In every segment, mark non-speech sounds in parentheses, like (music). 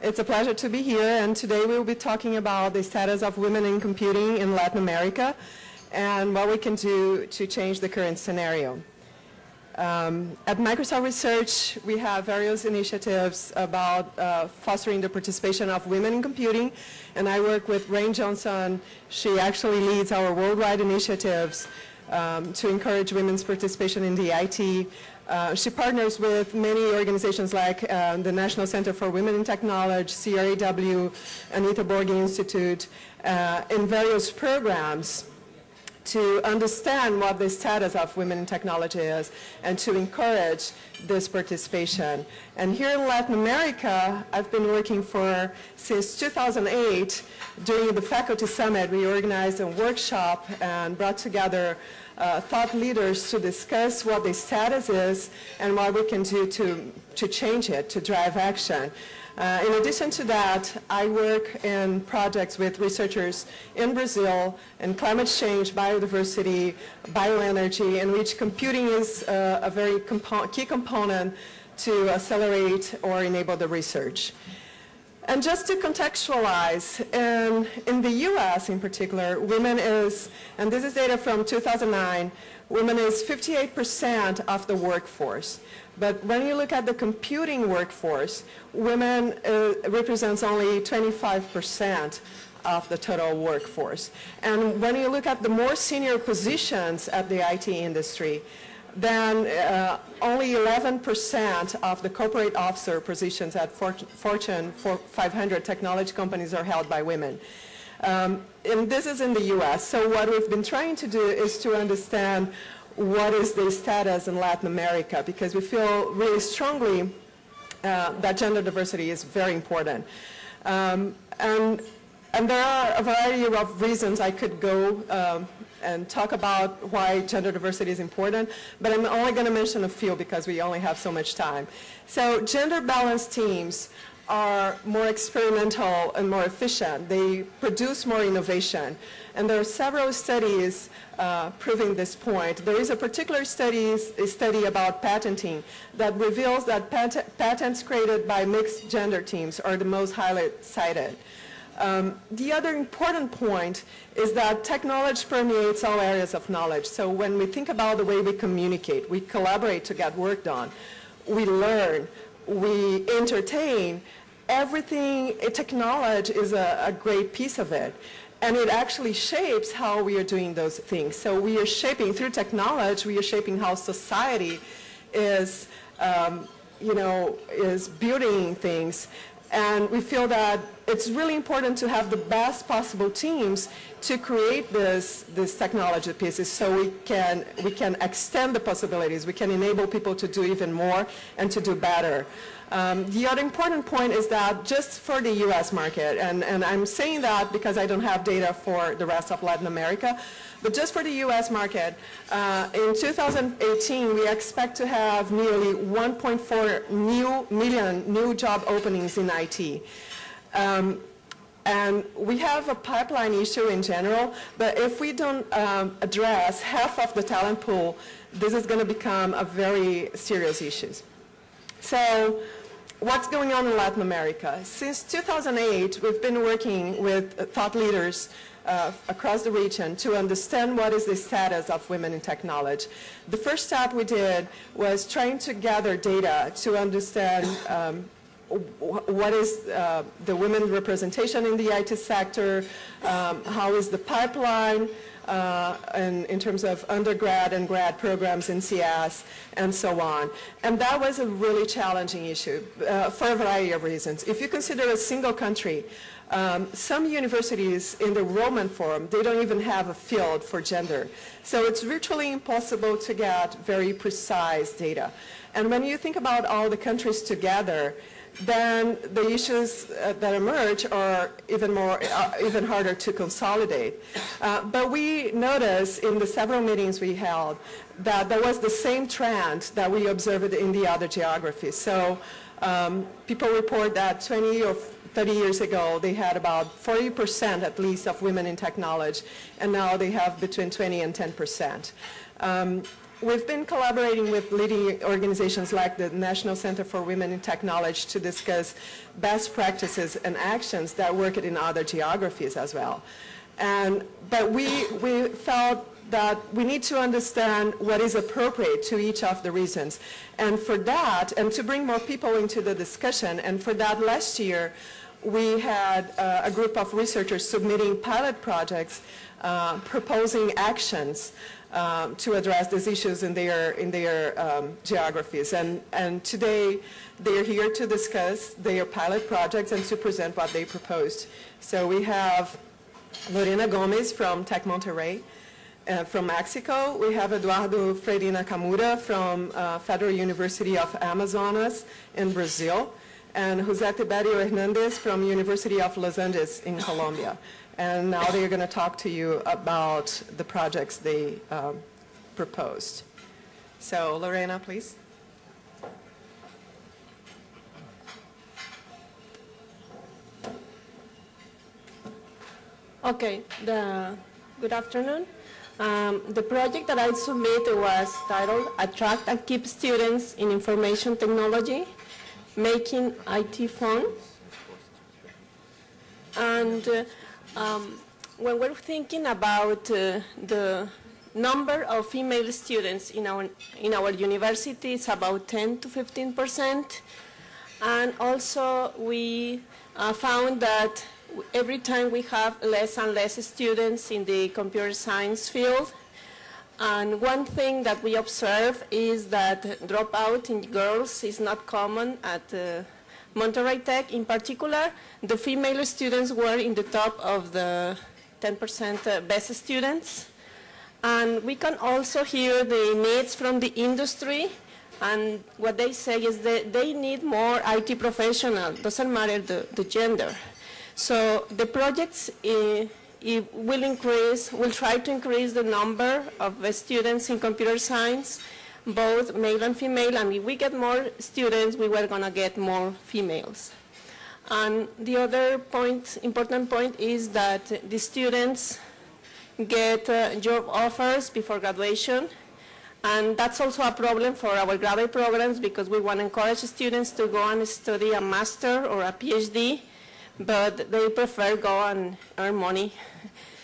it's a pleasure to be here, and today we will be talking about the status of women in computing in Latin America and what we can do to change the current scenario. Um, at Microsoft Research, we have various initiatives about uh, fostering the participation of women in computing, and I work with Rane Johnson. She actually leads our worldwide initiatives um, to encourage women's participation in the IT. Uh, she partners with many organizations like uh, the National Center for Women in Technology, CRA-W, Anita Borg Institute, uh, in various programs to understand what the status of women in technology is and to encourage this participation. And here in Latin America, I've been working for, since 2008, during the Faculty Summit, we organized a workshop and brought together uh, thought leaders to discuss what the status is and what we can do to, to change it, to drive action. Uh, in addition to that, I work in projects with researchers in Brazil in climate change, biodiversity, bioenergy, in which computing is uh, a very compo key component to accelerate or enable the research. And just to contextualize, in, in the US in particular, women is, and this is data from 2009, women is 58% of the workforce. But when you look at the computing workforce, women uh, represents only 25% of the total workforce. And when you look at the more senior positions at the IT industry, then uh, only 11% of the corporate officer positions at Fortune 500 technology companies are held by women. Um, and this is in the US. So what we've been trying to do is to understand what is the status in Latin America because we feel really strongly uh, that gender diversity is very important. Um, and, and there are a variety of reasons I could go um, and talk about why gender diversity is important, but I'm only going to mention a few because we only have so much time. So gender balanced teams are more experimental and more efficient. They produce more innovation. And there are several studies uh, proving this point. There is a particular study, a study about patenting that reveals that pat patents created by mixed gender teams are the most highly cited. Um, the other important point is that technology permeates all areas of knowledge. So when we think about the way we communicate, we collaborate to get work done, we learn, we entertain, everything, eh, technology is a, a great piece of it. And it actually shapes how we are doing those things. So we are shaping, through technology, we are shaping how society is, um, you know, is building things. And we feel that it's really important to have the best possible teams to create this, this technology pieces so we can, we can extend the possibilities. We can enable people to do even more and to do better. Um, the other important point is that just for the US market, and, and I'm saying that because I don't have data for the rest of Latin America, but just for the US market, uh, in 2018, we expect to have nearly 1.4 new million new job openings in IT. Um, and we have a pipeline issue in general, but if we don't um, address half of the talent pool, this is going to become a very serious issue. So what's going on in Latin America? Since 2008, we've been working with thought leaders uh, across the region to understand what is the status of women in technology. The first step we did was trying to gather data to understand um, what is uh, the women representation in the IT sector, um, how is the pipeline, uh, in, in, terms of undergrad and grad programs in CS and so on. And that was a really challenging issue uh, for a variety of reasons. If you consider a single country, um, some universities in the Roman form, they don't even have a field for gender. So it's virtually impossible to get very precise data. And when you think about all the countries together, then the issues uh, that emerge are even more, uh, even harder to consolidate. Uh, but we noticed in the several meetings we held that there was the same trend that we observed in the other geographies. So um, people report that 20 or 30 years ago, they had about 40% at least of women in technology, and now they have between 20 and 10%. Um, we've been collaborating with leading organizations like the National Center for Women in Technology to discuss best practices and actions that work in other geographies as well. And, but we, we felt that we need to understand what is appropriate to each of the reasons. And for that, and to bring more people into the discussion, and for that last year, we had uh, a group of researchers submitting pilot projects uh, proposing actions um, to address these issues in their, in their um, geographies. And, and today, they're here to discuss their pilot projects and to present what they proposed. So we have Lorena Gomez from Tech Monterrey. Uh, from Mexico, we have Eduardo Freire Nakamura from uh, Federal University of Amazonas in Brazil, and Jose Tiberio Hernandez from University of Los Andes in Colombia. And now they're going to talk to you about the projects they um, proposed. So Lorena, please. Okay, the, good afternoon. Um, the project that I submitted was titled Attract and Keep Students in Information Technology, Making IT Fun. And uh, um, when we're thinking about uh, the number of female students in our, in our university, it's about 10 to 15 percent. And also we uh, found that every time we have less and less students in the computer science field. And one thing that we observe is that dropout in girls is not common at uh, Monterrey Tech. In particular, the female students were in the top of the 10% uh, best students. And we can also hear the needs from the industry and what they say is that they need more IT professionals, doesn't matter the, the gender. So the projects uh, will increase, will try to increase the number of students in computer science, both male and female, and if we get more students, we were going to get more females. And the other point, important point is that the students get uh, job offers before graduation, and that's also a problem for our graduate programs because we want to encourage students to go and study a master or a PhD but they prefer go and earn money. (laughs)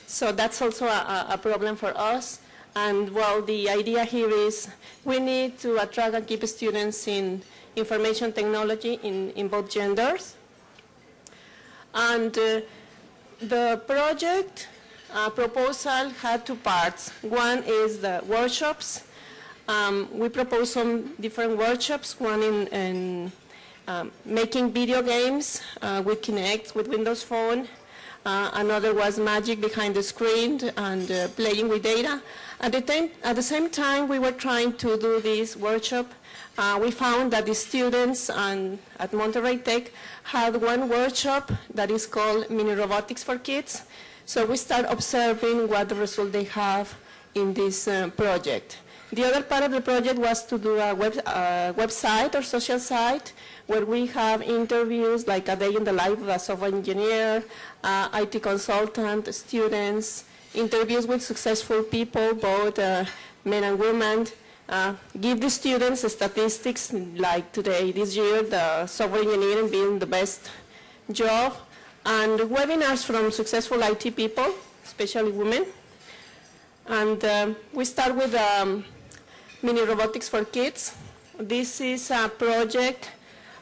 So that's also a, a, problem for us. And well, the idea here is we need to attract and keep students in information technology in, in both genders. And uh, the project uh, proposal had two parts. One is the workshops. Um, we propose some different workshops, one in, in um, making video games uh, with Kinect, with Windows Phone. Uh, another was magic behind the screen and uh, playing with data. At the, time, at the, same time we were trying to do this workshop, uh, we found that the students and at Monterrey Tech had one workshop that is called Mini Robotics for Kids. So we start observing what the result they have in this uh, project. The other part of the project was to do a web, website or social site where we have interviews like a day in the life of a software engineer, uh, IT consultant, students, interviews with successful people, both uh, men and women, uh, give the students statistics like today, this year, the software engineering being the best job, and webinars from successful IT people, especially women. And uh, we start with um, Mini Robotics for Kids. This is a project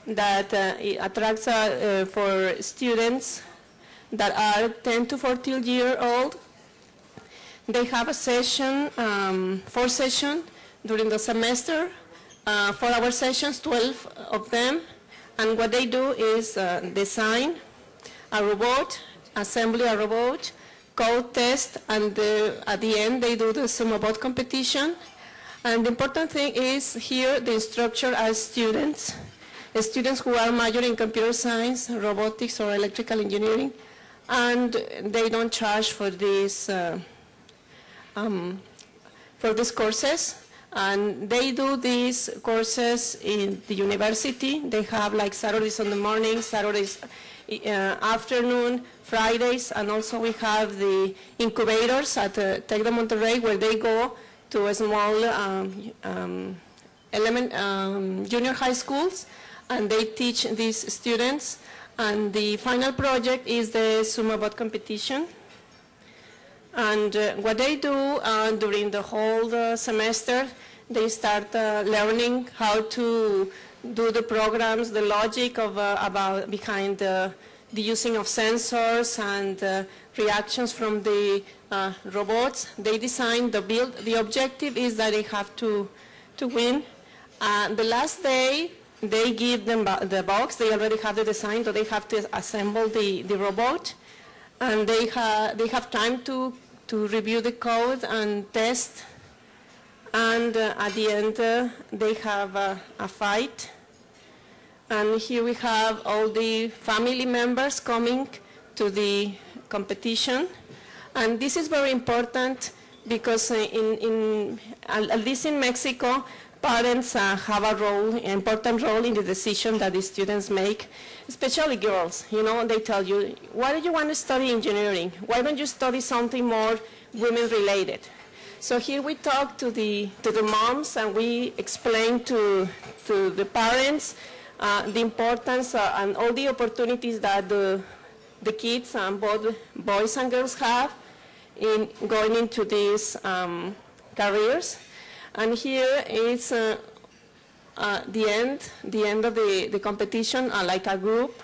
that uh, attracts uh, uh, for students that are 10 to 14 year old. They have a session, um, four sessions during the semester, uh, four hour sessions, 12 of them. And what they do is uh, design a robot, assembly a robot, code test, and at the end they do the Sumobot competition. And the important thing is here the instructor are students. Students who are majoring in computer science, robotics, or electrical engineering, and they don't charge for these uh, um, for these courses. And they do these courses in the university. They have like Saturdays in the morning, Saturdays uh, afternoon, Fridays, and also we have the incubators at uh, Tec de Monterrey where they go to a small um, um, element, um, junior high schools and they teach these students. And the final project is the SumoBot competition. And uh, what they do uh, during the whole uh, semester, they start uh, learning how to do the programs, the logic of uh, about behind the, using of sensors and uh, reactions from the robots. They design the build. The objective is that they have to to win. And the last day, they give them the box. They already have the design, so they have to assemble the, the robot. And they, ha they have time to, to review the code and test. And uh, at the end, uh, they have a, a fight. And here we have all the family members coming to the competition. And this is very important because in, in, at least in Mexico, parents uh, have a role, an important role in the decision that the students make, especially girls. You know, they tell you, why do you want to study engineering? Why don't you study something more women-related? So here we talk to the, to the moms and we explain to, to the parents uh, the importance uh, and all the opportunities that the, the kids, um, both boys and girls have in going into these um, careers. And here is uh, uh, the end, the end of the, the competition, uh, like a group.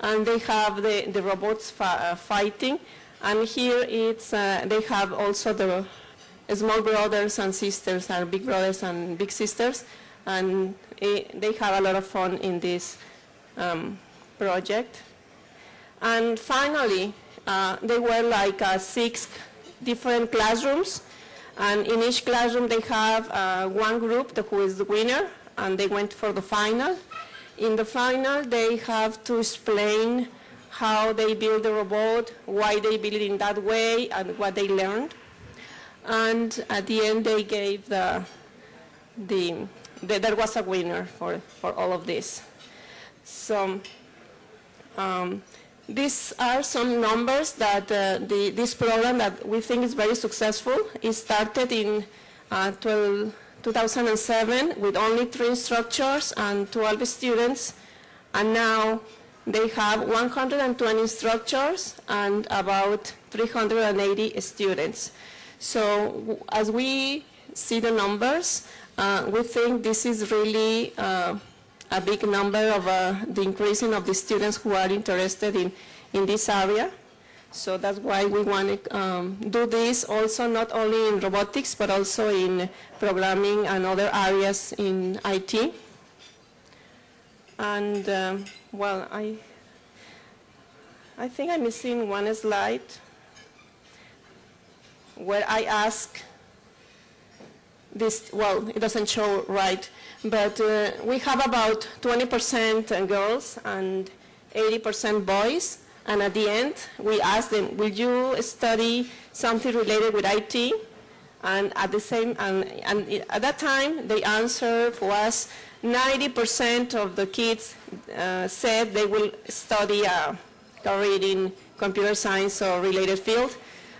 And they have the, the robots uh, fighting. And here it's, uh, they have also the small brothers and sisters, and big brothers and big sisters. And it, they have a lot of fun in this um, project. And finally, uh, they were like six different classrooms and in each classroom they have uh, one group who is the winner, and they went for the final. In the final, they have to explain how they build the robot, why they build it in that way, and what they learned. And at the end, they gave the, the, the there was a winner for, for all of this. So um, these are some numbers that uh, the, this program that we think is very successful. It started in uh, 12, 2007 with only three instructors and 12 students, and now they have 120 instructors and about 380 students. So as we see the numbers, uh, we think this is really uh, a big number of uh, the increasing of the students who are interested in, in this area. So that's why we want to um, do this also not only in robotics, but also in programming and other areas in IT. And, um, well, I, I think I'm missing one slide where I ask this, well, it doesn't show right, but uh, we have about 20% girls and 80% boys. And at the end, we ask them, will you study something related with IT? And at the same, and, and at that time, the answer was 90% of the kids uh, said they will study a career in computer science or related field.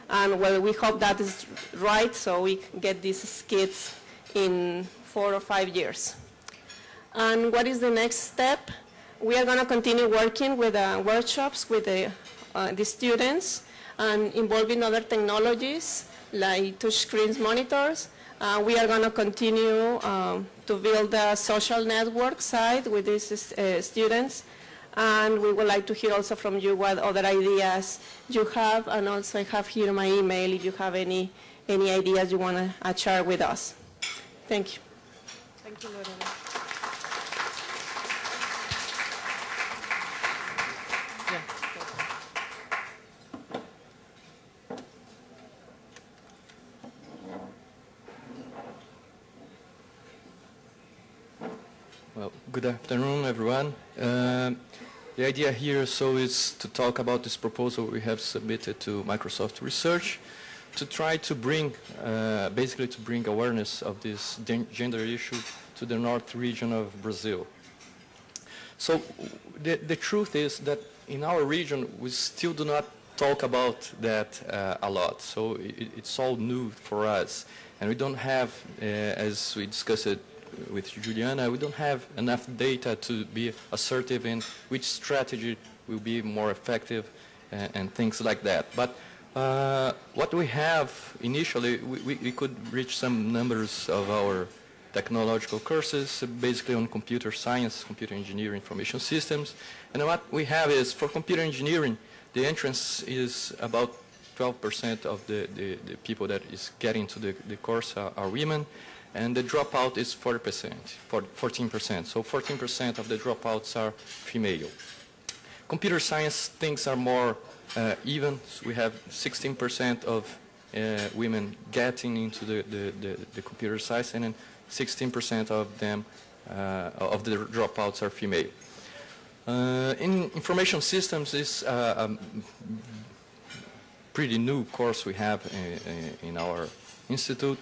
And well, we hope that is right, so we get these kids in four or five years. And what is the next step? We are going to continue working with uh, workshops with the, uh, the students and involving other technologies like touchscreens monitors. Uh, we are going to continue um, to build a social network side with these uh, students and we would like to hear also from you what other ideas you have, and also I have here my email if you have any, any ideas you want to uh, share with us. Thank you. Thank you, Lorena. Well, good afternoon, everyone. Uh, the idea here so is to talk about this proposal we have submitted to Microsoft Research to try to bring, uh, basically to bring awareness of this gender issue to the north region of Brazil. So the, the truth is that in our region we still do not talk about that uh, a lot. So it, it's all new for us. And we don't have, uh, as we discussed it with Juliana, we don't have enough data to be assertive in which strategy will be more effective and, and things like that. But uh, what we have initially, we, we, could reach some numbers of our technological courses, basically on computer science, computer engineering, information systems. And what we have is, for computer engineering, the entrance is about 12% of the, the, the, people that is getting to the, the course are, are women and the dropout is 40%, 14%. So 14% of the dropouts are female. Computer science things are more uh, even. So we have 16% of uh, women getting into the, the, the, the, computer science, and then 16% of them, uh, of the dropouts are female. Uh, in information systems is a pretty new course we have in, in our institute.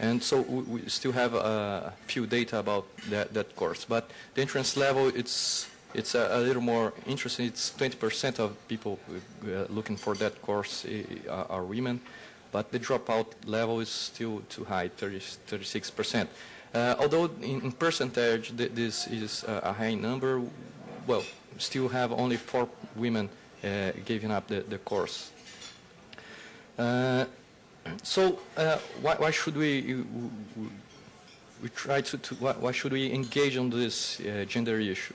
And so we still have a few data about that, that course. But the entrance level, it's, it's a, a little more interesting. It's 20% of people uh, looking for that course uh, are women. But the dropout level is still too high, 30, 36%. Uh, although in, in percentage th this is a high number, well, still have only four women uh, giving up the, the course. Uh, so uh, why, why, should we, we try to, to why, why, should we engage on this uh, gender issue?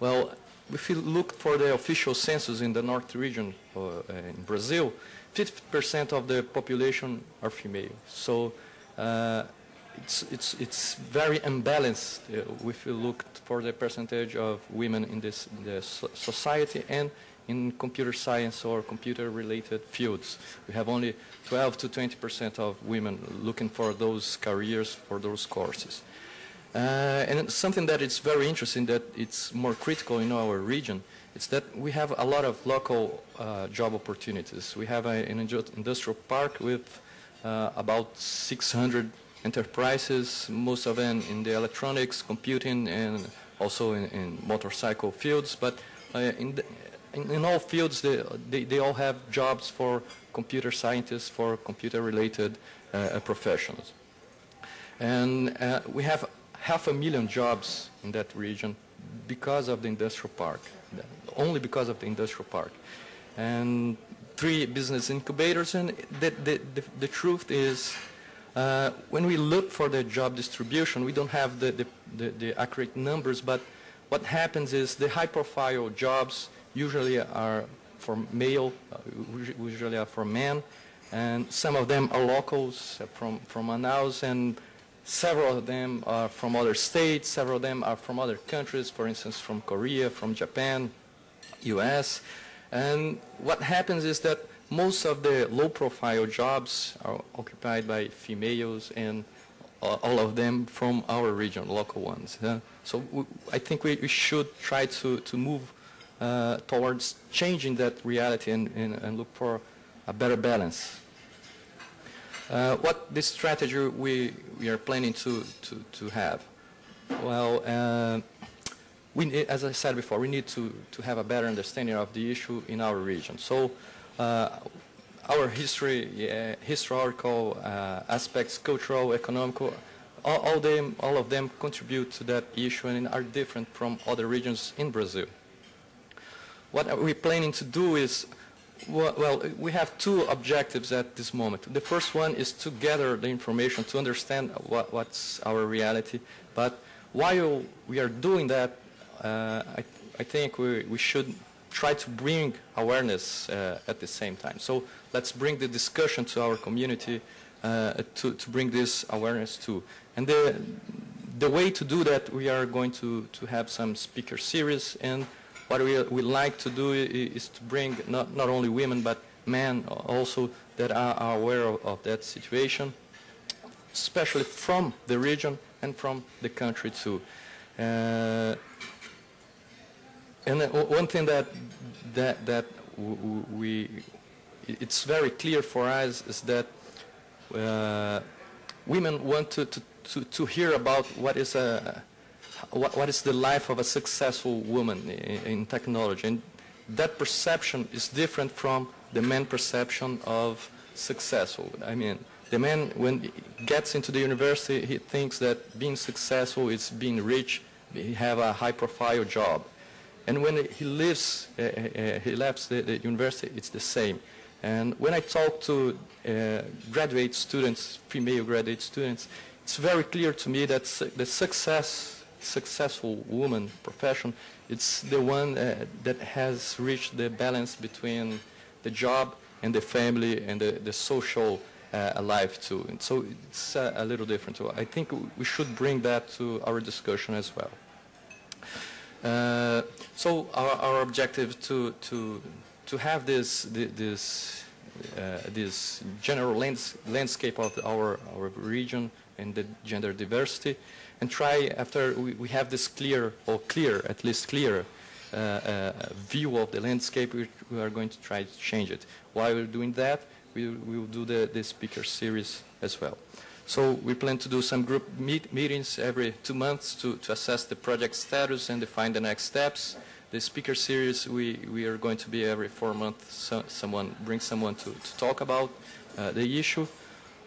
Well, if you look for the official census in the north region uh, in Brazil, 50% of the population are female. So uh, it's, it's, it's very imbalanced uh, if you look for the percentage of women in this in the society and in computer science or computer-related fields. We have only 12 to 20 percent of women looking for those careers, for those courses. Uh, and something that is very interesting that it's more critical in our region is that we have a lot of local uh, job opportunities. We have a, an industrial park with uh, about 600 enterprises, most of them in the electronics, computing, and also in, in motorcycle fields. But uh, in, the, in, in, all fields, they, they, they, all have jobs for computer scientists, for computer-related uh, professionals. And uh, we have half a million jobs in that region because of the industrial park, only because of the industrial park. And three business incubators, and the, the, the, the truth is uh, when we look for the job distribution, we don't have the, the, the, accurate numbers, but what happens is the high-profile jobs usually are for male, uh, usually are for men, and some of them are locals from, from Manaus, and several of them are from other states, several of them are from other countries, for instance, from Korea, from Japan, US. And what happens is that most of the low-profile jobs are occupied by females and all of them from our region, local ones. So I think we, we, should try to, to move uh, towards changing that reality and, and, and, look for a better balance. Uh, what this strategy we, we are planning to, to, to have? Well, uh, we, as I said before, we need to, to have a better understanding of the issue in our region. So uh, our history, historical uh, aspects, cultural, economical, all, all, them, all of them contribute to that issue and are different from other regions in Brazil. What we're planning to do is, well, we have two objectives at this moment. The first one is to gather the information, to understand what, what's our reality. But while we are doing that, uh, I, I, think we, we should try to bring awareness uh, at the same time. So let's bring the discussion to our community uh, to, to bring this awareness too. And the, the way to do that, we are going to, to have some speaker series and what we, we like to do is to bring not, not only women but men also that are, are aware of, of, that situation, especially from the region and from the country too. Uh, and uh, one thing that that that we it's very clear for us is that uh, women want to, to, to, to, hear about what is a what, what is the life of a successful woman in, in, technology? And that perception is different from the man perception of successful I mean the man when he gets into the university he thinks that being successful is being rich he have a high profile job. And when he leaves, uh, uh, he left the, the, university, it's the same. And when I talk to uh, graduate students, female graduate students, it's very clear to me that the success, successful woman profession, it's the one uh, that has reached the balance between the job and the family and the, the social uh, life too. And so it's uh, a little different. So I think we should bring that to our discussion as well. Uh, so our, our objective to to to have this this uh, this general lands, landscape of our our region and the gender diversity, and try after we, we have this clear or clear at least clear uh, uh view of the landscape, we, we, are going to try to change it. While we're doing that, we, we will do the, the speaker series as well. So we plan to do some group meet meetings every two months to, to assess the project status and define the next steps. The speaker series, we, we are going to be every four months, so, someone bring someone to, to talk about uh, the issue.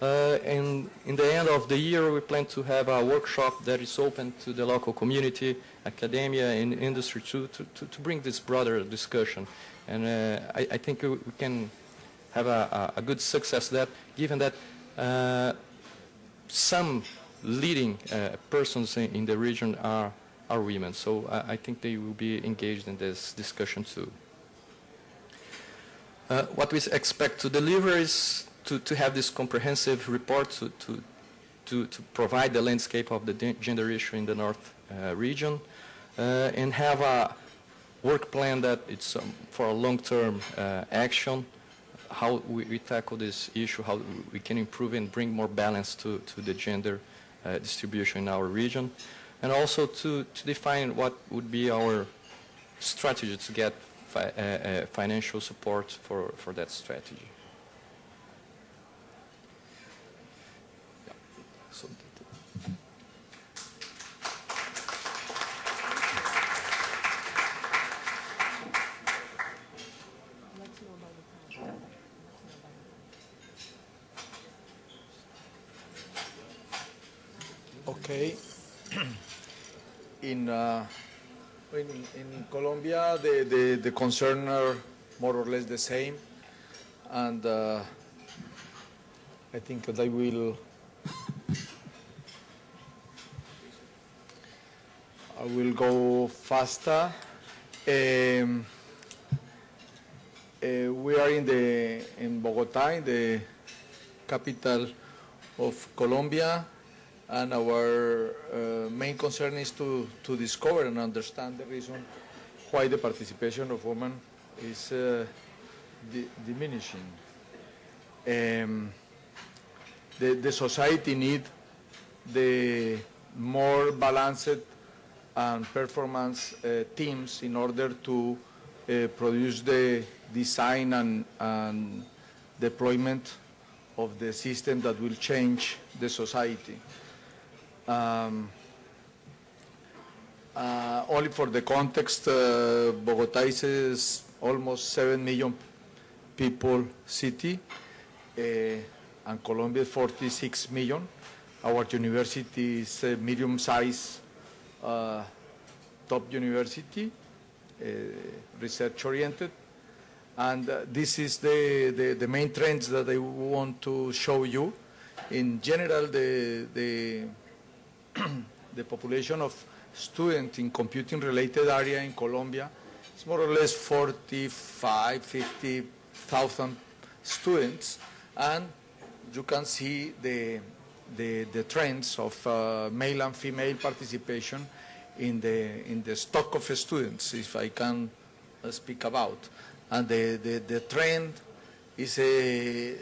Uh, and in the end of the year, we plan to have a workshop that is open to the local community, academia, and industry to, to, to bring this broader discussion. And uh, I, I, think we can have a, a, good success that, given that uh, some leading uh, persons in, in, the region are, are women. So I, I, think they will be engaged in this discussion too. Uh, what we expect to deliver is to, to have this comprehensive report to, to, to, to provide the landscape of the gender issue in the North uh, region uh, and have a work plan that it's um, for a long-term uh, action how we, we, tackle this issue, how we can improve and bring more balance to, to the gender uh, distribution in our region, and also to, to define what would be our strategy to get fi financial support for, for that strategy. Okay. (clears throat) in, uh, in, in Colombia, the, the, the concerns are more or less the same, and uh, I think that I will. I will go faster. Um, uh, we are in the in Bogota, in the capital of Colombia and our uh, main concern is to, to discover and understand the reason why the participation of women is uh, di diminishing. Um, the, the society need the more balanced and performance uh, teams in order to uh, produce the design and, and deployment of the system that will change the society. Um, uh, only for the context, uh, Bogota is almost 7 million people city, uh, and Colombia is 46 million. Our university is a medium-sized uh, top university, uh, research-oriented, and uh, this is the, the, the, main trends that I want to show you. In general, the, the (clears throat) the population of students in computing related area in Colombia is more or less 45, 50,000 students and you can see the, the, the trends of uh, male and female participation in the, in the stock of students, if I can uh, speak about. And the, the, the trend is a,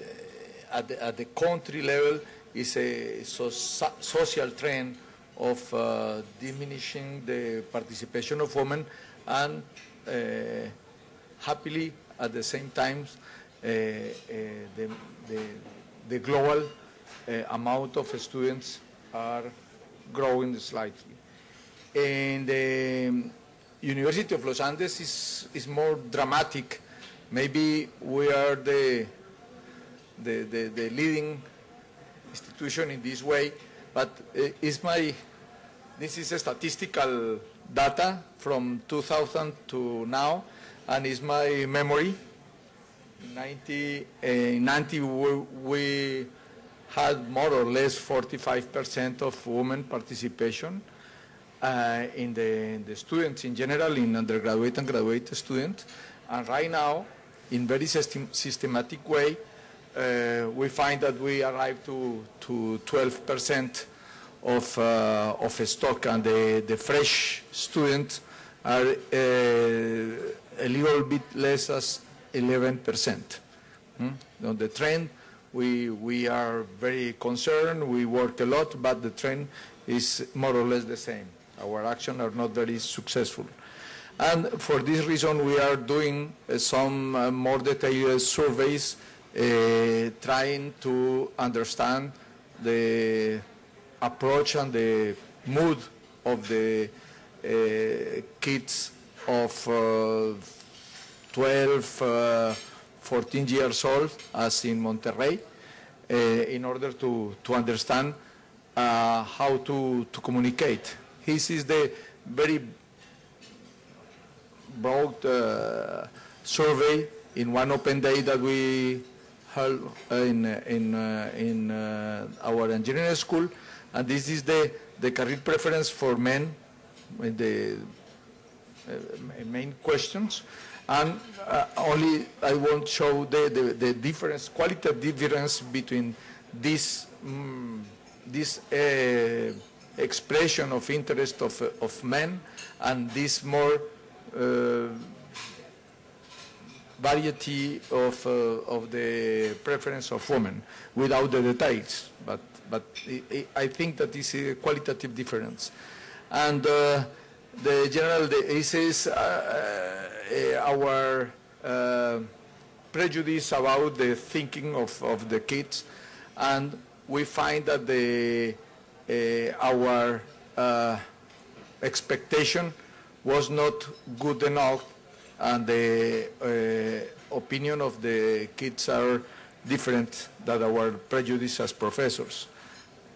at the, at the country level is a so, social trend of uh, diminishing the participation of women and uh, happily at the same time uh, the, the, the global amount of students are growing slightly. And the um, University of Los Andes is, is more dramatic. Maybe we are the, the, the, the leading institution in this way, but uh, is my, this is a statistical data from 2000 to now, and is my memory. 90, uh, 90 we, we had more or less 45% of women participation uh, in, the, in the students in general, in undergraduate and graduate students. And right now, in very system, systematic way, uh, we find that we arrive to, to 12% of, uh, of stock, and the, the fresh students are uh, a little bit less as 11%. Hmm? On the trend, we, we are very concerned, we work a lot, but the trend is more or less the same. Our actions are not very successful. And for this reason, we are doing uh, some uh, more detailed surveys uh, trying to understand the approach and the mood of the uh, kids of uh, 12, uh, 14 years old, as in Monterrey, uh, in order to, to understand uh, how to, to communicate. This is the very broad uh, survey in one open day that we held in, in, uh, in uh, our engineering school. And this is the, the career preference for men, the uh, main questions. And uh, only I won't show the, the, the difference, qualitative difference between this, mm, this uh, expression of interest of, of men and this more uh, variety of, uh, of the preference of women without the details. But, but I, think that this is a qualitative difference. And uh, the general, this is uh, uh, our uh, prejudice about the thinking of, of the kids. And we find that the, our expectation was not good enough and the uh, opinion of the kids are different than our prejudice as professors.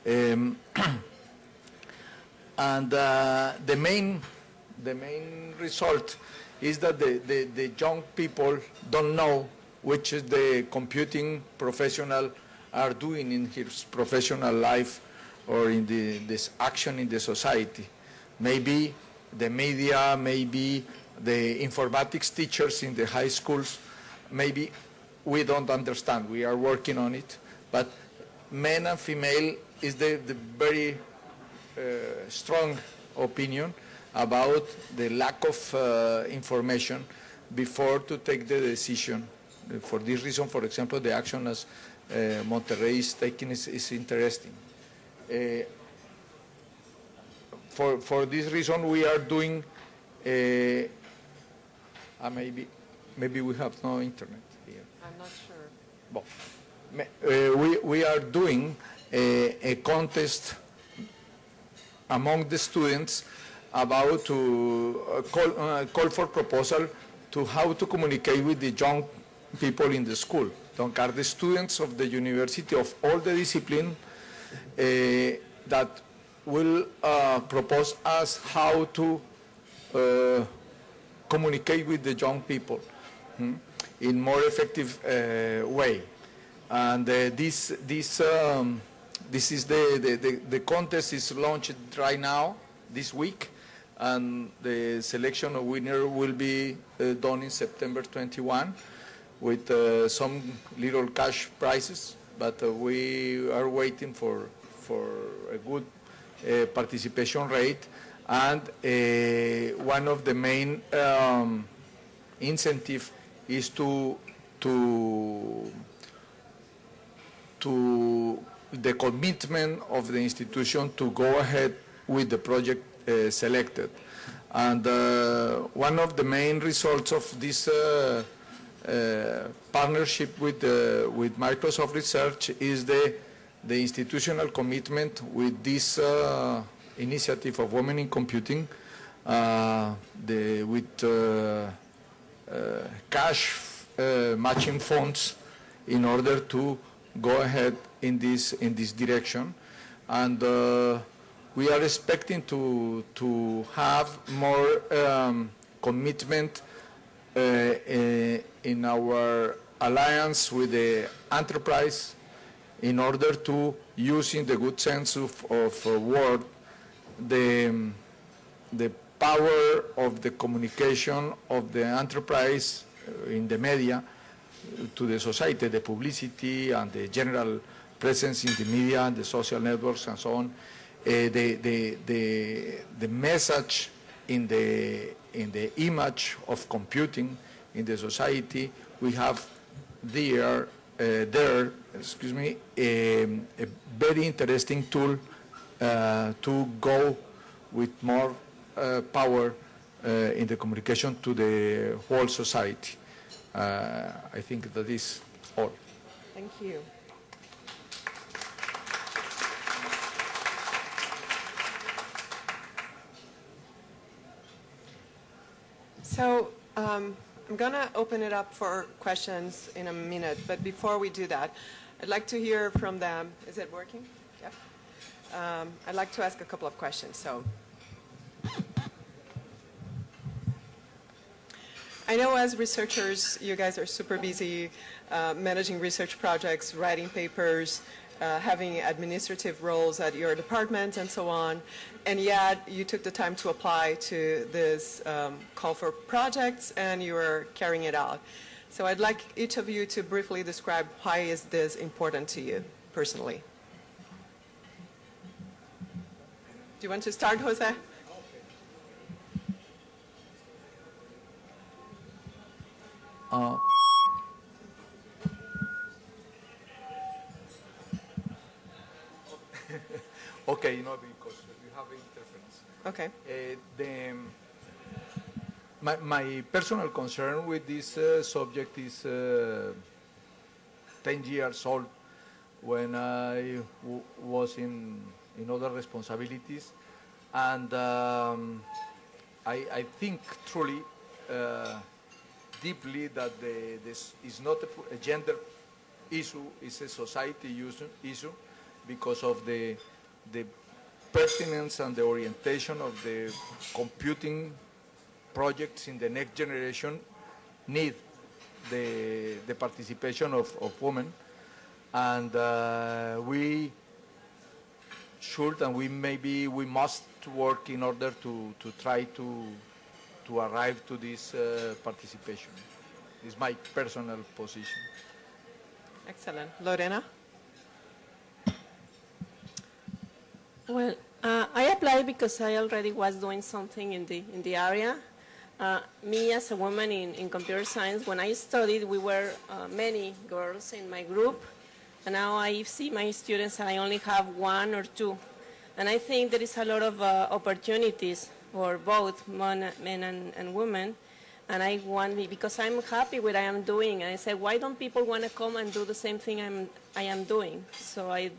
Um, (clears throat) and uh, the main the main result is that the, the, the, young people don't know which is the computing professional are doing in his professional life or in the, this action in the society. Maybe the media, maybe the informatics teachers in the high schools, maybe we don't understand. We are working on it. But men and female is the, the very strong opinion about the lack of uh, information before to take the decision. For this reason, for example, the action as uh, Monterrey is taking is, is interesting. Uh, for, for this reason, we are doing, uh, uh, maybe, maybe we have no internet here. I'm not sure. Well, uh, we, we are doing a, a contest among the students about to uh, call, uh, call for proposal to how to communicate with the young people in the school. Donc, are the students of the university of all the discipline uh, that will uh, propose us how to uh, communicate with the young people hmm, in more effective way. And this, this, um, this is the, the, the, the contest is launched right now, this week and the selection of winner will be uh, done in September 21 with uh, some little cash prizes, but uh, we are waiting for, for a good uh, participation rate. And uh, one of the main um, incentive is to, to, to the commitment of the institution to go ahead with the project uh, selected. And uh, one of the main results of this uh, uh, partnership with, uh, with Microsoft Research is the, the institutional commitment with this uh, initiative of Women in Computing the, with cash matching funds in order to go ahead in this, in this direction. And uh, we are expecting to, to have more um, commitment uh, uh, in our alliance with the enterprise in order to using the good sense of, of uh, word the, the power of the communication of the enterprise uh, in the media to the society, the publicity and the general presence in the media and the social networks and so on, uh, the, the, the, the message in the, in the image of computing in the society, we have there, uh, there excuse me, um, a very interesting tool uh, to go with more uh, power uh, in the communication to the whole society. Uh, I think that is all. Thank you. So um, I'm going to open it up for questions in a minute, but before we do that, I'd like to hear from them. Is it working? Yeah. Um, I'd like to ask a couple of questions. So I know as researchers, you guys are super busy uh, managing research projects, writing papers, uh, having administrative roles at your department and so on, and yet you took the time to apply to this um, call for projects and you are carrying it out. So I'd like each of you to briefly describe why is this important to you personally. Do you want to start, Jose? Uh, (laughs) okay, know because you have interference. Okay. Uh, the, my, my personal concern with this uh, subject is uh, 10 years old when I was in, in other responsibilities. And um, I, I think truly, uh, deeply, that the, this is not a, a gender issue, it's a society issue, because of the, the pertinence and the orientation of the computing projects in the next generation need the, the participation of, of women. And uh, we should and we maybe we must work in order to, to try to, to arrive to this uh, participation. This is my personal position. Excellent. Lorena? Well, uh, I applied because I already was doing something in the in the area. Uh, me as a woman in, in computer science, when I studied, we were uh, many girls in my group, and now I see my students and I only have one or two. And I think there is a lot of uh, opportunities for both men, men and, and women. And I want because I'm happy with what I am doing. And I said, why don't people want to come and do the same thing I'm, I am doing? So I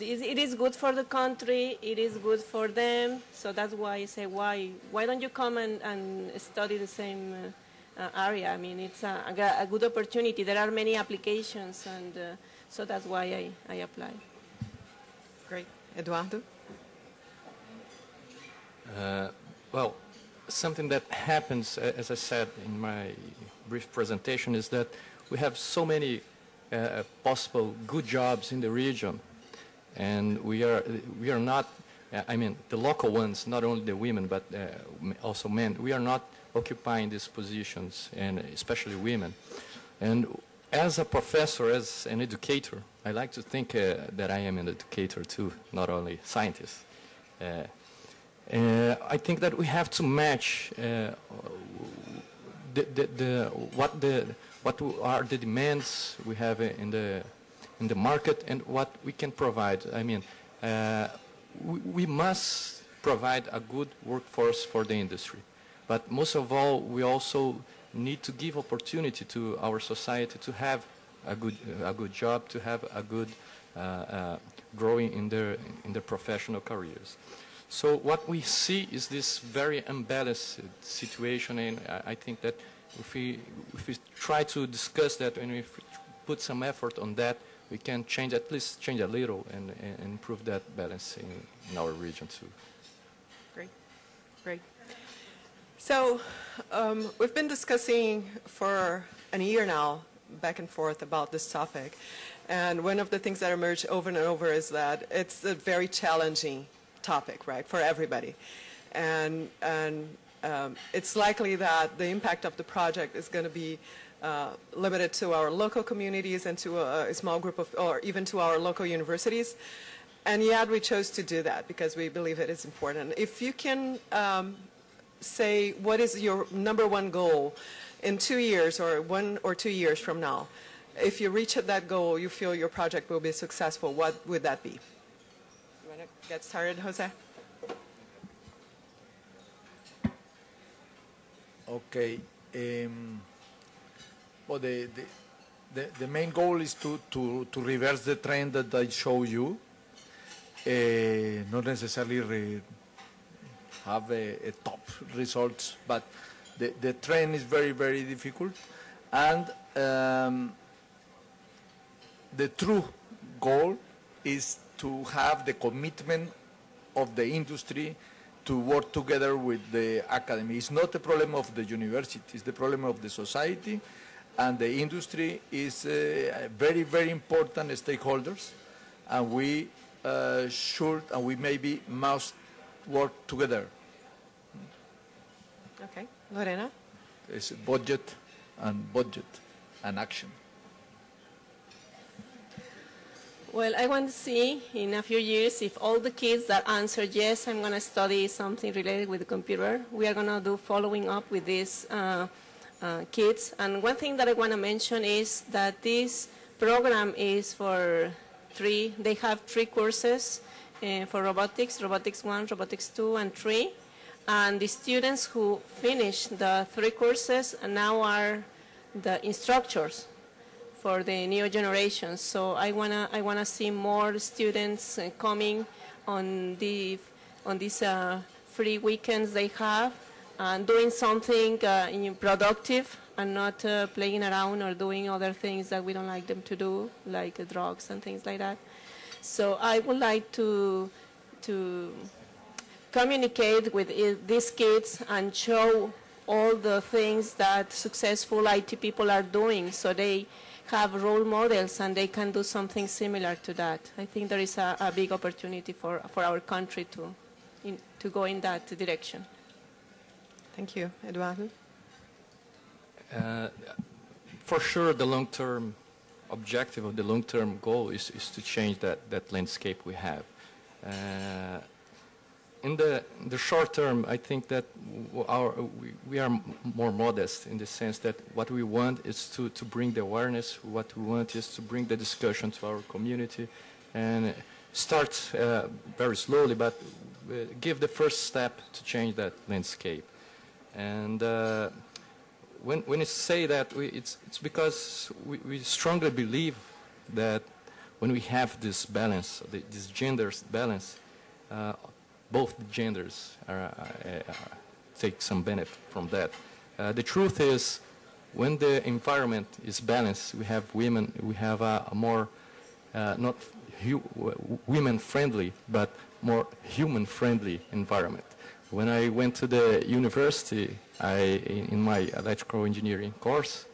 it is good for the country, it is good for them, so that's why I say, why, why don't you come and, and study the same uh, uh, area? I mean, it's a, a, good opportunity. There are many applications, and uh, so that's why I, I apply. Great. Eduardo? Uh, well, something that happens, as I said in my brief presentation, is that we have so many uh, possible good jobs in the region and we are we are not I mean the local ones not only the women but uh, also men we are not occupying these positions and especially women. And as a professor as an educator I like to think uh, that I am an educator too not only scientist. Uh, uh I think that we have to match uh, the, the, the, what the what are the demands we have in the in the market and what we can provide. I mean, uh, we, we, must provide a good workforce for the industry. But most of all, we also need to give opportunity to our society to have a good, a good job, to have a good uh, uh, growing in their, in their professional careers. So what we see is this very unbalanced situation, and I, think that if we, if we try to discuss that and if we put some effort on that, we can change, at least change a little and, and improve that balance in, in our region too. Great, great. So um, we've been discussing for a year now, back and forth about this topic. And one of the things that emerged over and over is that it's a very challenging topic, right, for everybody. And, and um, it's likely that the impact of the project is going to be uh, limited to our local communities and to a, a, small group of, or even to our local universities. And yet we chose to do that because we believe it is important. If you can um, say what is your number one goal in two years or one or two years from now, if you reach that goal, you feel your project will be successful, what would that be? Want to get started, Jose? Okay. Um, well, the, the, the, the, main goal is to, to, to reverse the trend that I show you. Uh, not necessarily have a, a, top results, but the, the trend is very, very difficult. And um, the true goal is to have the commitment of the industry to work together with the academy. It's not a problem of the university, it's the problem of the society, and the industry is uh, very, very important stakeholders, and we uh, should and we maybe must work together. Okay. Lorena? It's budget and budget and action. Well, I want to see in a few years if all the kids that answer yes, I'm going to study something related with the computer, we are going to do following up with these uh, uh, kids. And one thing that I want to mention is that this program is for three, they have three courses uh, for robotics, robotics 1, robotics 2, and 3. And the students who finish the three courses now are the instructors for the new generations. So I wanna I wanna see more students uh, coming on the on these uh, free weekends they have and doing something uh, productive and not uh, playing around or doing other things that we don't like them to do, like drugs and things like that. So I would like to to communicate with these kids and show all the things that successful IT people are doing so they have role models and they can do something similar to that. I think there is a, a big opportunity for, for our country to, in, to go in that direction. Thank you. Eduardo? Uh, for sure, the long-term objective of the long-term goal is, is to change that, that landscape we have. Uh, in the, the short term, I think that our, we, we, are more modest in the sense that what we want is to, to bring the awareness. What we want is to bring the discussion to our community and start uh, very slowly, but uh, give the first step to change that landscape. And uh, when, when say that, we, it's, it's because we, we strongly believe that when we have this balance, this gender balance, uh, both genders are, uh, uh, take some benefit from that. Uh, the truth is, when the environment is balanced, we have women, we have a, a more not women-friendly, but more human-friendly environment. When I went to the university, I, in my electrical engineering course,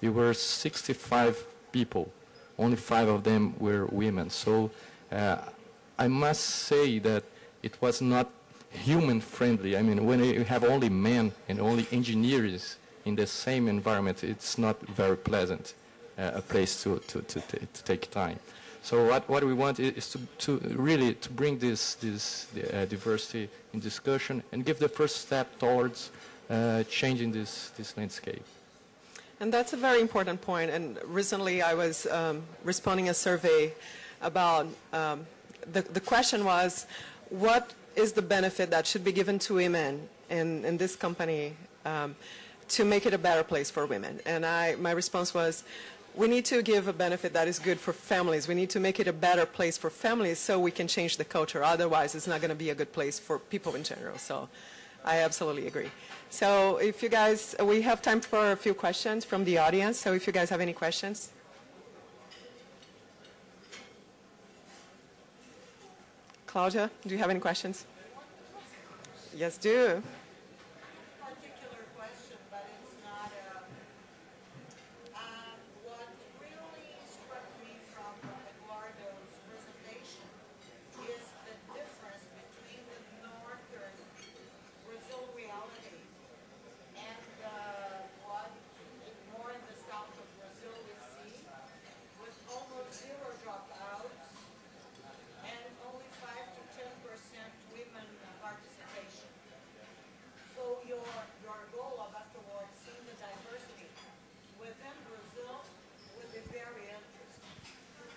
we were 65 people. Only five of them were women. So uh, I must say that it was not human friendly. I mean, when you have only men and only engineers in the same environment, it's not very pleasant uh, a place to, to, to, to, take time. So what, what we want is to, to really to bring this, this uh, diversity in discussion and give the first step towards uh, changing this, this landscape. And that's a very important point. And recently I was um, responding a survey about um, the, the question was, what is the benefit that should be given to women in, in this company um, to make it a better place for women? And I, my response was, we need to give a benefit that is good for families. We need to make it a better place for families so we can change the culture. Otherwise, it's not going to be a good place for people in general. So I absolutely agree. So if you guys, we have time for a few questions from the audience. So if you guys have any questions. Claudia, do you have any questions? Yes, do. particular question, but it's not a, um, what really struck me from Eduardo's presentation is the difference between the northern Brazil reality and, uh, what more in the south of Brazil we see with almost zero dropouts and only five to ten percent women participation. So your, your goal of afterwards seeing the diversity within Brazil would be very interesting.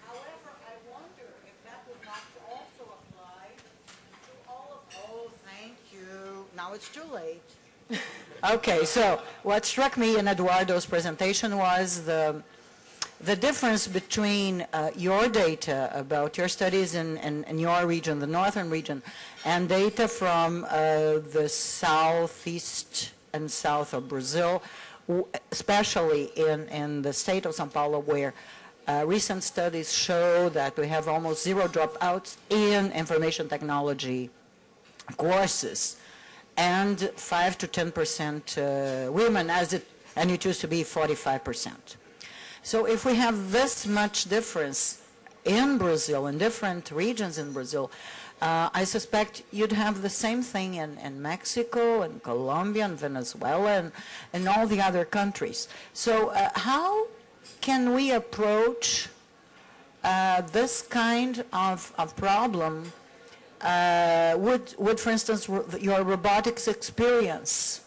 However, I wonder if that would not also apply to all of. Oh, thank you. Now it's too late. Okay, so what struck me in Eduardo's presentation was the, the difference between uh, your data about your studies in, in, in your region, the northern region, and data from uh, the southeast and south of Brazil, especially in, in the state of São Paulo, where uh, recent studies show that we have almost zero dropouts in information technology courses and 5 to 10 percent uh, women, as it, and it used to be 45 percent. So if we have this much difference in Brazil, in different regions in Brazil, uh, I suspect you'd have the same thing in, in Mexico and Colombia and Venezuela and, and all the other countries. So uh, how can we approach uh, this kind of, of problem uh, would, would, for instance, your robotics experience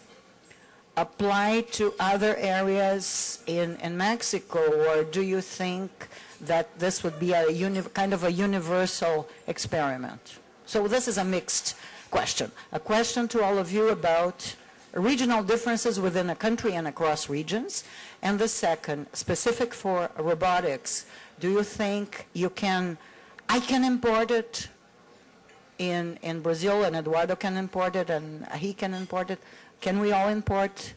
apply to other areas in, in Mexico, or do you think that this would be a kind of a universal experiment? So this is a mixed question. A question to all of you about regional differences within a country and across regions. And the second, specific for robotics, do you think you can, I can import it in, in Brazil and Eduardo can import it and he can import it. Can we all import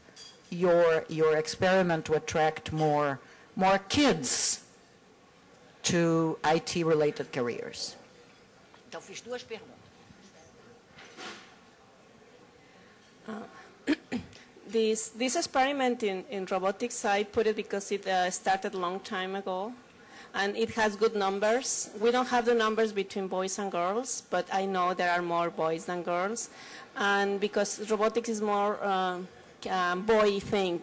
your, your experiment to attract more, more kids to IT-related careers? Então, fiz duas perguntas. (coughs) This, this experiment in, in robotics, I put it because it uh, started a long time ago, and it has good numbers. We don't have the numbers between boys and girls, but I know there are more boys than girls, and because robotics is more uh, uh, boy thing.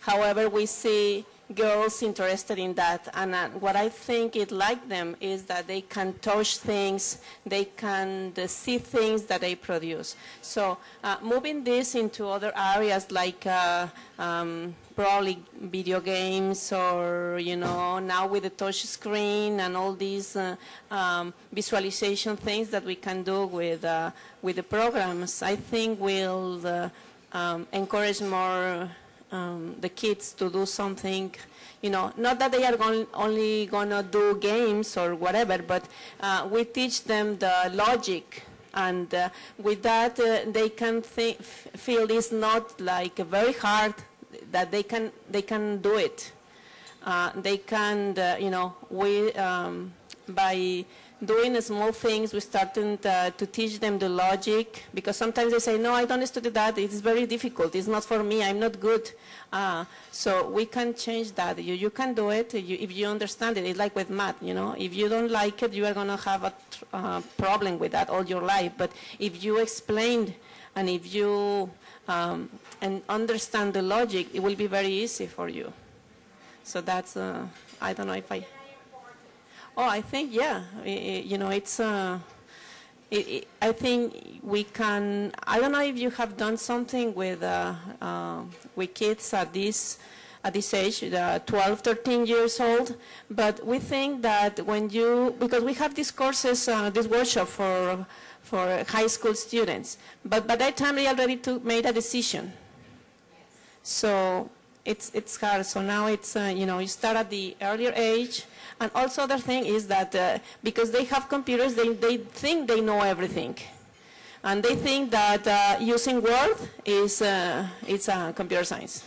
However, we see girls interested in that, and uh, what I think it like them is that they can touch things, they can see things that they produce. So uh, moving this into other areas like uh, um, probably video games or you know now with the touch screen and all these uh, um, visualization things that we can do with uh, with the programs, I think will um, encourage more um, the kids to do something, you know, not that they are gon- only going to do games or whatever, but uh, we teach them the logic. And uh, with that, uh, they can feel it's not like very hard, that they can, they can do it. Uh, they can, uh, you know, we, um, by doing small things, we started uh, to teach them the logic because sometimes they say, no, I don't study that. It's very difficult. It's not for me. I'm not good. Uh, so we can change that. You, you can do it you, if you understand it. It's like with math, you know. If you don't like it, you are going to have a uh, problem with that all your life. But if you explain and if you um, and understand the logic, it will be very easy for you. So that's, uh, I don't know if I... Oh, I think yeah. You know, it's. Uh, it, I think we can. I don't know if you have done something with uh, uh, with kids at this at this age, uh, 12, 13 years old. But we think that when you, because we have these courses, uh, this workshop for, for high school students, but by that time they already took, made a decision. So it's, it's hard. So now it's, uh, you know, you start at the earlier age. And also other thing is that uh, because they have computers, they, they think they know everything. And they think that uh, using Word is uh, it's uh, computer science.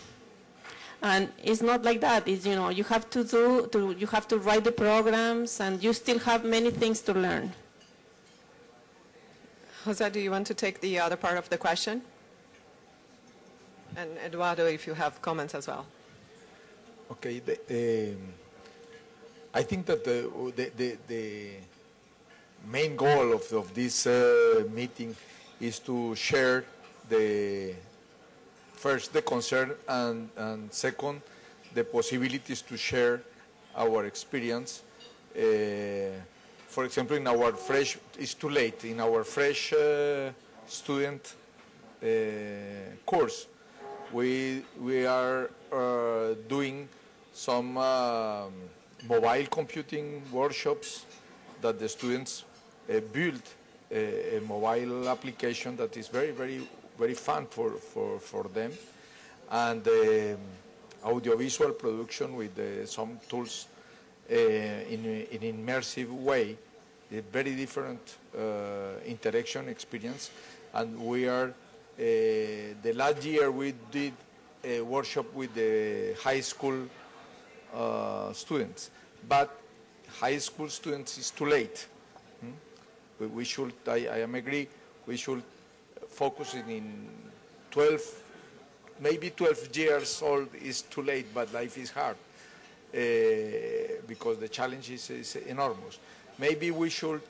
And it's not like that. It's, you know, you have to do, to, you have to write the programs and you still have many things to learn. Jose, do you want to take the other part of the question? And Eduardo, if you have comments as well. Okay. The, um, I think that the, the, the, the main goal of, of this uh, meeting is to share the first the concern and, and second the possibilities to share our experience. Uh, for example, in our fresh, it's too late, in our fresh uh, student uh, course, we, we are uh, doing some um, mobile computing workshops that the students uh, build a, a, mobile application that is very, very, very fun for, for, for them. And um, audiovisual production with uh, some tools uh, in an immersive way, a very different uh, interaction experience. And we are, uh, the last year we did a workshop with the high school uh, students. But high school students is too late. Hmm? We, we, should, I, I am agree, we should focus in, in 12, maybe 12 years old is too late, but life is hard uh, because the challenge is, is, enormous. Maybe we should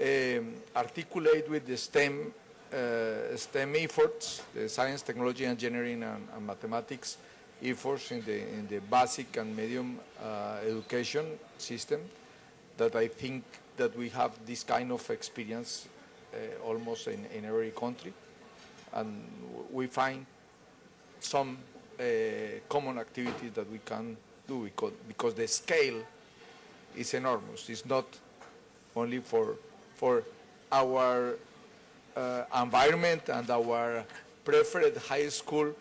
um, articulate with the STEM, uh, STEM efforts, the science, technology, engineering, and, and mathematics, efforts in the, in the basic and medium uh, education system that I think that we have this kind of experience uh, almost in, in every country. And we find some uh, common activities that we can do because, because the scale is enormous. It's not only for, for our environment and our preferred high school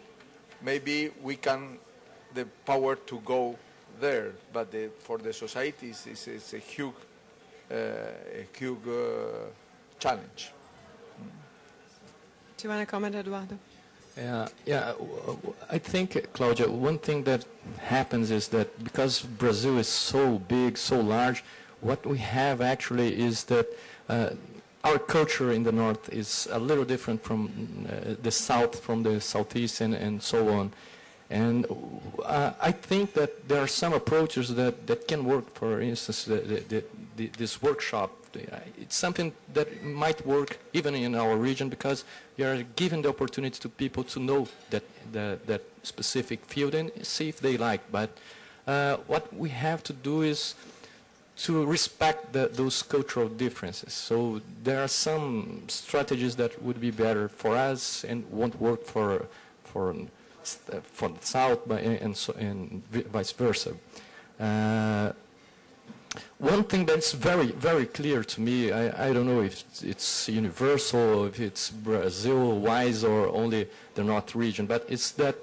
maybe we can the power to go there, but the, for the society, it's, it's, it's a huge, uh, a huge uh, challenge. Do you want to comment, Eduardo? Yeah, yeah. I think, Claudia, one thing that happens is that because Brazil is so big, so large, what we have actually is that uh, our culture in the north is a little different from uh, the south, from the southeast, and, and so on. And uh, I think that there are some approaches that, that can work. For instance, the, the, this workshop, it's something that might work even in our region because we are giving the opportunity to people to know that, that, that specific field and see if they like. But uh, what we have to do is to respect the, those cultural differences. So there are some strategies that would be better for us and won't work for for for the south, and, so, and vice versa. Uh, one thing that's very, very clear to me, I, I don't know if it's universal, if it's Brazil-wise or only the North region, but it's that,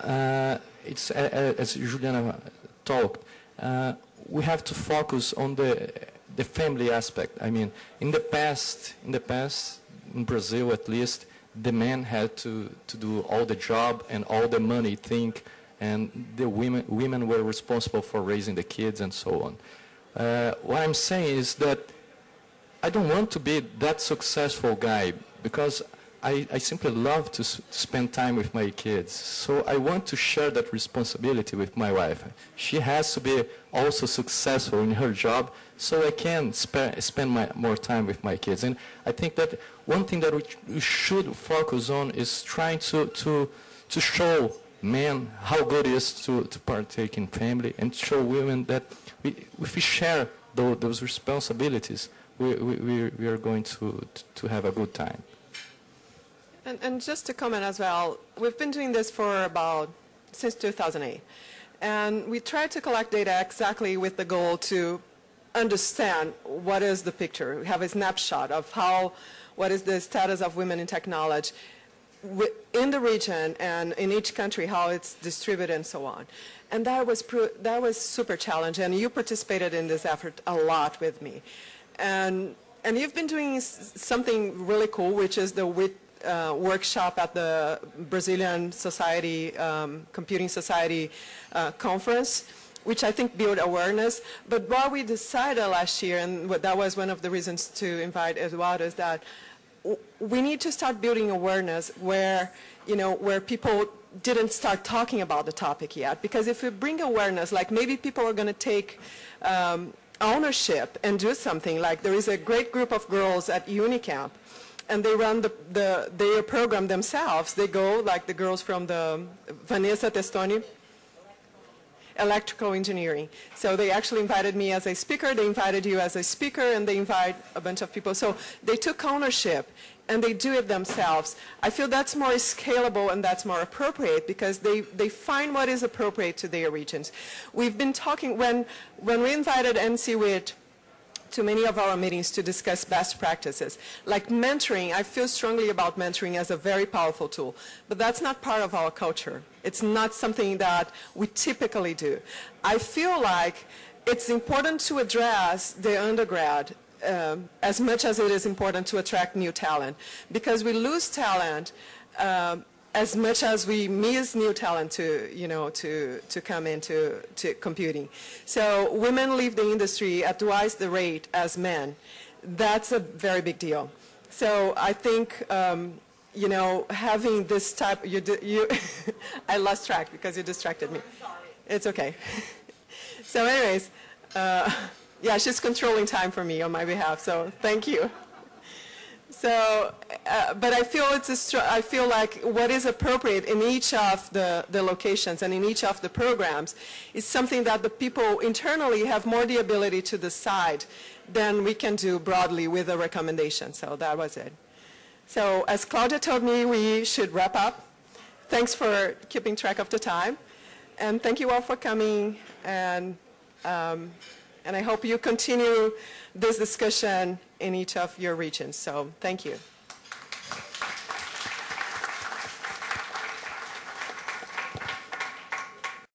uh, it's as Juliana talked, uh, we have to focus on the the family aspect. I mean, in the past, in the past, in Brazil at least, the man had to, to do all the job and all the money thing, and the women women were responsible for raising the kids and so on. Uh, what I'm saying is that I don't want to be that successful guy because I, I simply love to, spend time with my kids. So I want to share that responsibility with my wife. She has to be also successful in her job so I can sp spend my, more time with my kids. And I think that one thing that we, we should focus on is trying to, to, to show men how good it is to, to partake in family and show women that we, if we share those, those responsibilities, we, we, we are going to, to have a good time. And, and, just to comment as well, we've been doing this for about since 2008. And we tried to collect data exactly with the goal to understand what is the picture, We have a snapshot of how, what is the status of women in technology in the region and in each country, how it's distributed and so on. And that was, that was super challenging, and you participated in this effort a lot with me. And, and you've been doing something really cool, which is the uh, workshop at the Brazilian Society, um, Computing Society uh, conference, which I think built awareness. But what we decided last year, and that was one of the reasons to invite Eduardo, is that we need to start building awareness where, you know, where people didn't start talking about the topic yet. Because if we bring awareness, like maybe people are going to take um, ownership and do something. Like there is a great group of girls at Unicamp, and they run the, the, their program themselves. They go, like the girls from the Vanessa Testoni, electrical engineering. So they actually invited me as a speaker, they invited you as a speaker, and they invite a bunch of people. So they took ownership and they do it themselves. I feel that's more scalable and that's more appropriate because they, they find what is appropriate to their regions. We've been talking, when, when we invited NCWIT to many of our meetings to discuss best practices. Like mentoring, I feel strongly about mentoring as a very powerful tool, but that's not part of our culture. It's not something that we typically do. I feel like it's important to address the undergrad um, as much as it is important to attract new talent, because we lose talent um, as much as we miss new talent to, you know, to, to come into to computing. So women leave the industry at twice the rate as men. That's a very big deal. So I think, um, you know, having this type, you, you (laughs) I lost track because you distracted me. It's okay. (laughs) so anyways, uh, (laughs) yeah, she's controlling time for me on my behalf, so thank you. So, uh, but I feel it's a I feel like what is appropriate in each of the, the locations and in each of the programs is something that the people internally have more the ability to decide than we can do broadly with a recommendation. So that was it. So as Claudia told me, we should wrap up. Thanks for keeping track of the time. And thank you all for coming. And, um, and I hope you continue this discussion in each of your regions. So thank you.